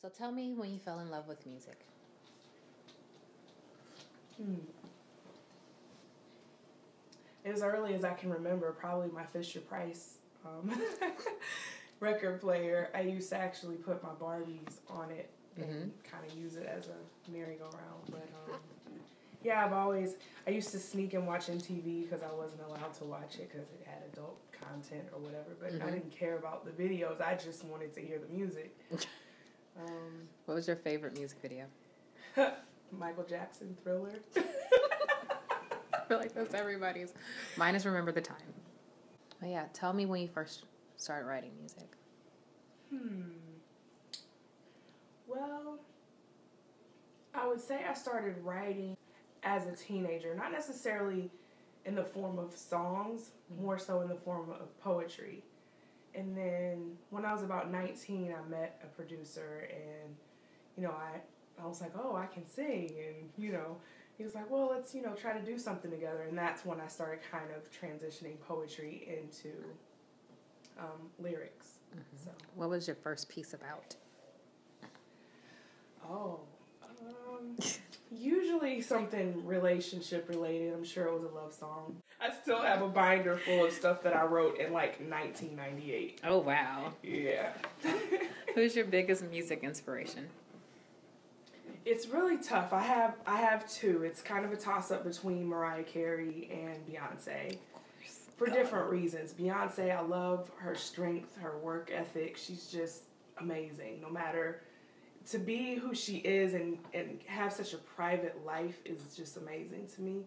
So tell me when you fell in love with music. Hmm. As early as I can remember, probably my Fisher Price um, record player. I used to actually put my Barbies on it and Mm-hmm. kind of use it as a merry-go-round. But um, yeah, I've always I used to sneak and watch MTV because I wasn't allowed to watch it because it had adult content or whatever. But I Mhm. didn't care about the videos. I just wanted to hear the music. Um, What was your favorite music video? Michael Jackson Thriller. I feel like that's everybody's. Mine is Remember the Time. Oh yeah, tell me when you first started writing music. Hmm. Well, I would say I started writing as a teenager, not necessarily in the form of songs, more so in the form of poetry. And then when I was about 19, I met a producer, and you know, I I was like, oh, I can sing, and you know, he was like, well, let's you know try to do something together, and that's when I started kind of transitioning poetry into um, lyrics. So. What was your first piece about? Oh, um, something relationship related. I'm sure it was a love song. I still have a binder full of stuff that I wrote in like 1998. Oh wow. Yeah. Who's your biggest music inspiration? it's really tough. I have I have two. It's kind of a toss up between Mariah Carey and Beyonce. For different reasons. Beyonce, I love her strength, her work ethic. She's just amazing. No matter to be who she is and, and have such a private life is just amazing to me.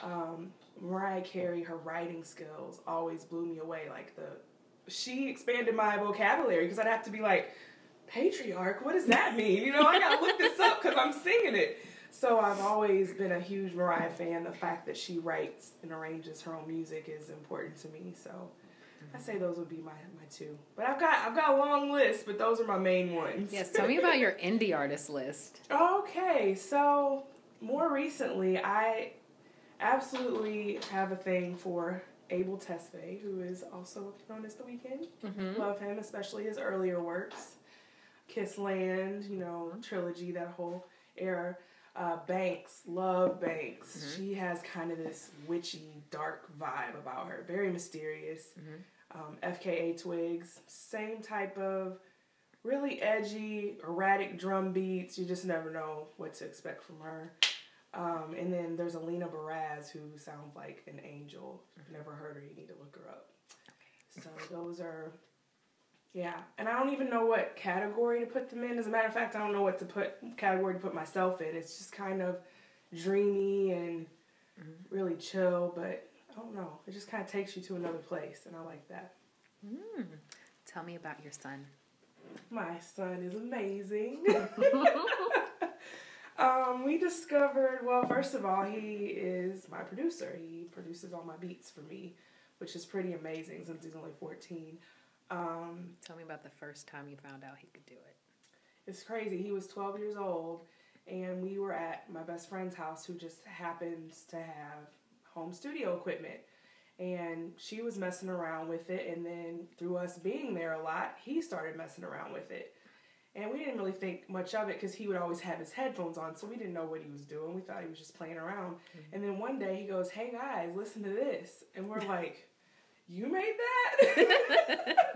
Um, Mariah Carey, her writing skills always blew me away. Like the she expanded my vocabulary because I'd have to be like, patriarch, what does that mean? You know, I gotta look this up because I'm singing it. So I've always been a huge Mariah fan. The fact that she writes and arranges her own music is important to me. So I say those would be my, my two. But I've got I've got a long list, but those are my main ones. Yes, tell me about your indie artist list. Okay, so more recently, I absolutely have a thing for Abel Tesfaye, who is also known as The Weeknd. Mm-hmm. Love him, especially his earlier works. Kiss Land, you know, trilogy, that whole era. Uh, Banks, love Banks. Mhm. She has kind of this witchy, dark vibe about her, very mysterious. Mhm. Um, FKA Twigs, same type of really edgy, erratic drum beats. You just never know what to expect from her. Um, and then there's Alina Baraz, who sounds like an angel. If you've never heard her, you need to look her up. So those are, yeah. And I don't even know what category to put them in. As a matter of fact, I don't know what to put category to put myself in. It's just kind of dreamy and really chill, but I don't know. It just kind of takes you to another place, and I like that. Mm. Tell me about your son. My son is amazing. um, we discovered, well, first of all, he is my producer. He produces all my beats for me, which is pretty amazing since he's only 14. Um, Tell me about the first time you found out he could do it. it's crazy. He was 12 years old, and we were at my best friend's house who just happens to have home studio equipment. And she was messing around with it, and then through us being there a lot, he started messing around with it. And we didn't really think much of it because he would always have his headphones on, so we didn't know what he was doing. We thought he was just playing around. And then one day he goes, Hey guys, listen to this. And we're like, You made that?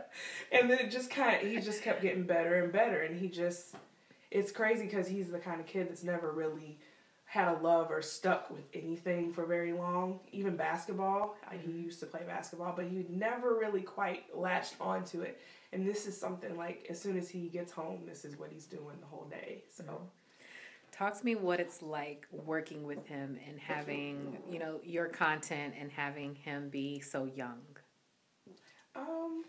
and then it just kind of, he just kept getting better and better. And he just, it's crazy because he's the kind of kid that's never really had a love or stuck with anything for very long. Even basketball, I- he used to play basketball, but he never really quite latched onto it. And this is something like as soon as he gets home, this is what he's doing the whole day. So. Talk to me what it's like working with him and having, you know, your content and having him be so young. Um,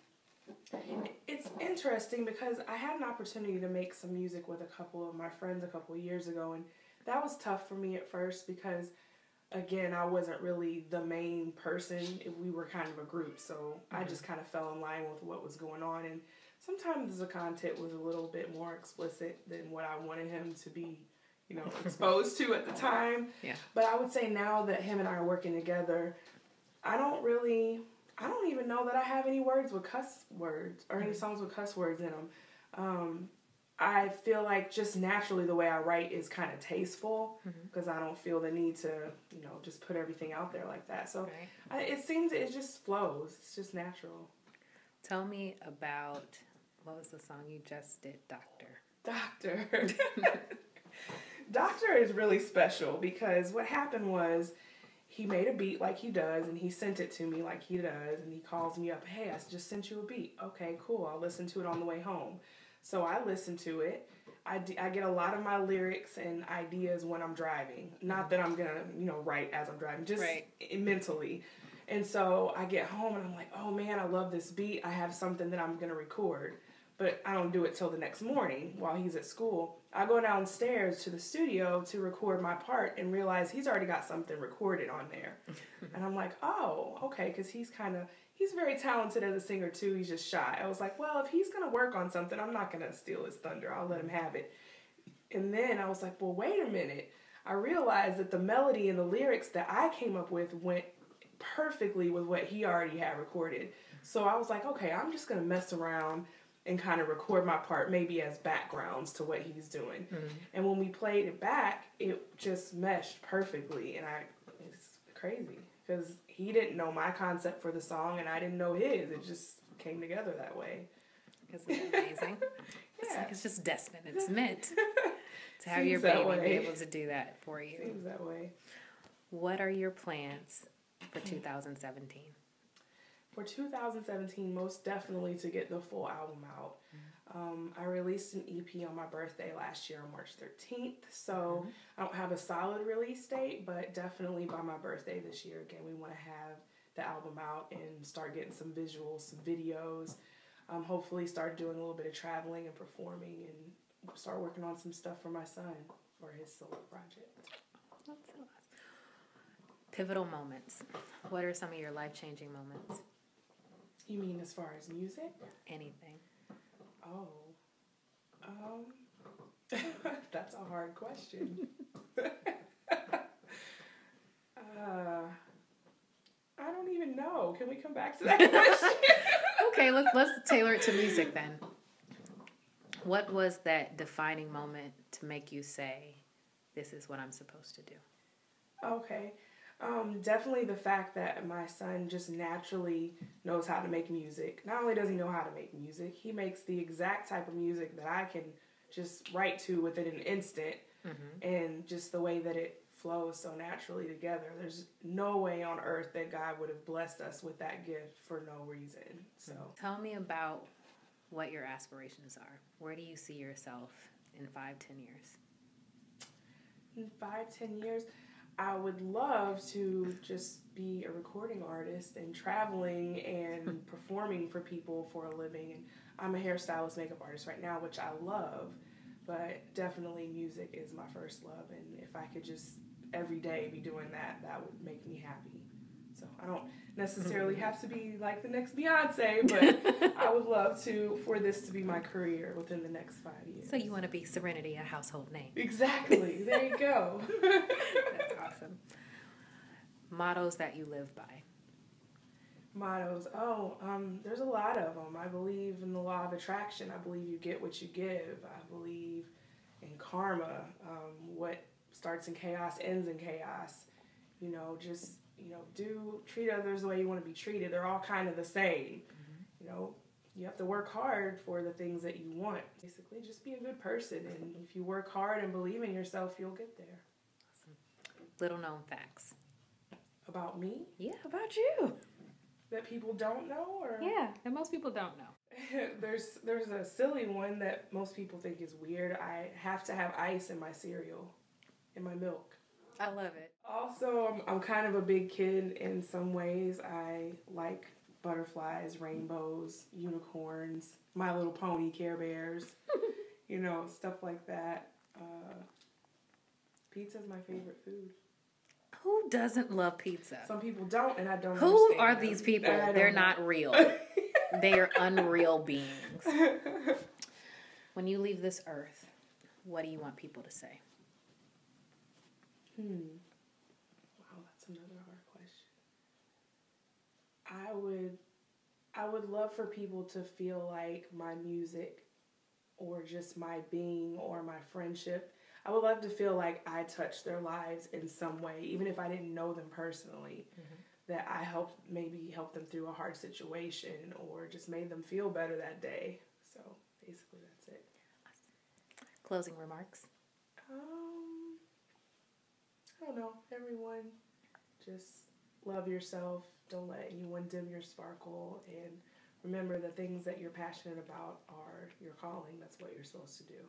it's interesting because I had an opportunity to make some music with a couple of my friends a couple of years ago, and that was tough for me at first because, again, I wasn't really the main person. We were kind of a group, so I mm-hmm. just kind of fell in line with what was going on, and sometimes the content was a little bit more explicit than what I wanted him to be, you know, exposed to at the time. Yeah. But I would say now that him and I are working together, I don't really, I don't even know that I have any words with cuss words or any songs with cuss words in them. Um, I feel like just naturally the way I write is kind of tasteful Mm-hmm. because I don't feel the need to, you know, just put everything out there like that. So Right. I, it seems it just flows. It's just natural. Tell me about what was the song you just did, Doctor? Doctor. Doctor is really special because what happened was he made a beat like he does and he sent it to me like he does and he calls me up, "Hey, I just sent you a beat." Okay, cool. I'll listen to it on the way home. So I listen to it. I, d- I get a lot of my lyrics and ideas when I'm driving. Not that I'm going to, you know, write as I'm driving, just Right. mentally. And so I get home and I'm like, "Oh man, I love this beat. I have something that I'm going to record." but I don't do it till the next morning while he's at school. I go downstairs to the studio to record my part and realize he's already got something recorded on there. and I'm like, oh, okay, because he's kind of, he's very talented as a singer too. He's just shy. I was like, well, if he's going to work on something, I'm not going to steal his thunder. I'll let him mm-hmm. have it. And then I was like, well, wait a minute. I realized that the melody and the lyrics that I came up with went perfectly with what he already had recorded. So I was like, okay, I'm just going to mess around and kind of record my part maybe as backgrounds to what he's doing. Mm-hmm. And when we played it back, it just meshed perfectly and I it's crazy cuz he didn't know my concept for the song and I didn't know his. It just came together that way. Isn't it amazing? It's Yeah. like it's just destined. It's meant to have your Seems baby be able to do that for you. Seems that way. What are your plans for hmm. 2017? For 2017, most definitely to get the full album out. Um, I released an EP on my birthday last year on March 13th, so I don't have a solid release date, but definitely by my birthday this year. Again, we want to have the album out and start getting some visuals, some videos. Um, hopefully, start doing a little bit of traveling and performing, and start working on some stuff for my son for his solo project. That's so awesome. Pivotal moments. What are some of your life changing moments? You mean as far as music? Anything. Oh, um, that's a hard question. uh, I don't even know. Can we come back to that question? Okay, let's let's tailor it to music then. What was that defining moment to make you say, this is what I'm supposed to do? okay. Um, definitely the fact that my son just naturally knows how to make music. Not only does he know how to make music, he makes the exact type of music that I can just write to within an instant. and just the way that it flows so naturally together. There's no way on earth that God would have blessed us with that gift for no reason. So, Tell me about what your aspirations are. Where do you see yourself in five, ten years? in five, ten years, I would love to just be a recording artist and traveling and hmm. performing for people for a living. And I'm a hairstylist, makeup artist right now, which I love, but definitely music is my first love. And if I could just every day be doing that, that would make me happy. So I don't necessarily hmm. have to be like the next Beyonce, but I would love to for this to be my career within the next five years. So you want to be Serenity, a household name. Exactly. There you go. Mottos that you live by. Mottos. Oh, um, there's a lot of them. I believe in the law of attraction. I believe you get what you give. I believe in karma. Um, what starts in chaos ends in chaos. You know, just you know, do treat others the way you want to be treated. They're all kind of the same. You know, you have to work hard for the things that you want. Basically, just be a good person, and if you work hard and believe in yourself, you'll get there. Awesome. Little known facts. About me Yeah, about you. that people don't know, or Yeah, and most people don't know. there's there's a silly one that most people think is weird. I have to have ice in my cereal, in my milk. I love it. Also, I'm, I'm kind of a big kid in some ways. I like butterflies, rainbows, unicorns, My Little Pony, Care Bears, you know, stuff like that. Uh, pizza's my favorite food. Who doesn't love pizza? Some people don't, and I don't. Who are them. these people? They're know. not real. they are unreal beings. When you leave this earth, what do you want people to say? Hmm. Wow, that's another hard question. I would I would love for people to feel like my music or just my being or my friendship. I would love to feel like I touched their lives in some way, even if I didn't know them personally. Mm-hmm. That I helped maybe help them through a hard situation or just made them feel better that day. So basically, that's it. Closing remarks. Um, I don't know. Everyone, just love yourself. Don't let anyone dim your sparkle, and remember the things that you're passionate about are your calling. That's what you're supposed to do.